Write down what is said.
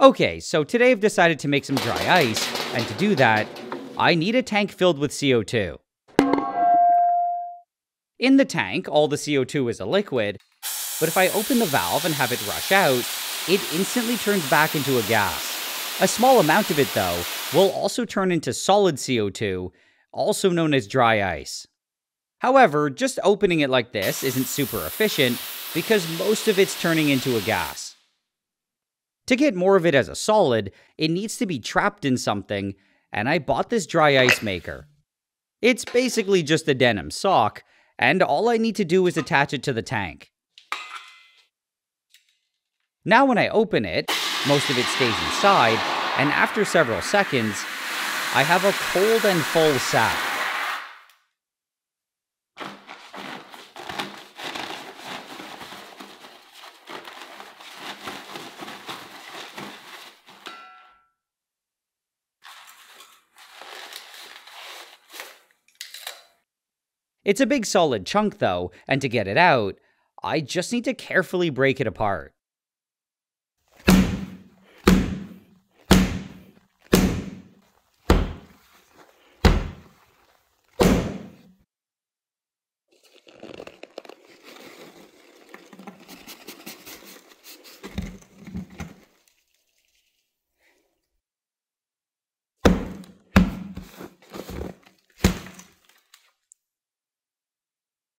Okay, so today I've decided to make some dry ice, and to do that, I need a tank filled with CO2. In the tank, all the CO2 is a liquid, but if I open the valve and have it rush out, it instantly turns back into a gas. A small amount of it, though, will also turn into solid CO2, also known as dry ice. However, just opening it like this isn't super efficient because most of it's turning into a gas. To get more of it as a solid, it needs to be trapped in something, and I bought this dry ice maker. It's basically just a denim sock, and all I need to do is attach it to the tank. Now when I open it, most of it stays inside, and after several seconds, I have a cold and full sack. It's a big solid chunk though, and to get it out, I just need to carefully break it apart.